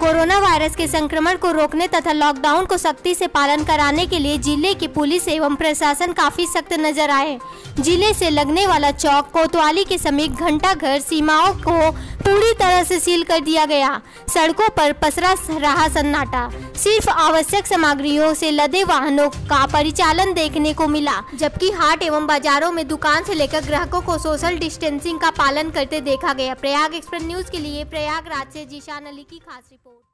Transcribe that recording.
Corona virus के संक्रमण को रोकने तथा लॉकडाउन को सख्ती से पालन कराने के लिए ज़िले की पुलिस एवं प्रशासन काफ़ी सख्त नज़र आए। ज़िले से लगने वाला चौक कोतवाली के समीप घंटा घर सीमाओं को पूरी तरह से सील कर दिया गया। सड़कों पर पसरा रहा सन्नाटा। सिर्फ़ आवश्यक सामग्रियों से लदे वाहनों का परिचालन देखने को मिला, जबकि हाट एवं बाजारों में दुकान से लेकर ग्राहकों को सोशल डिस्टेंसिंग का पालन करते देखा गया। प्रयाग एक्सप्रेस न्यूज़ के लिए प्रयागराज से जीशान अली की खास रिपोर्ट।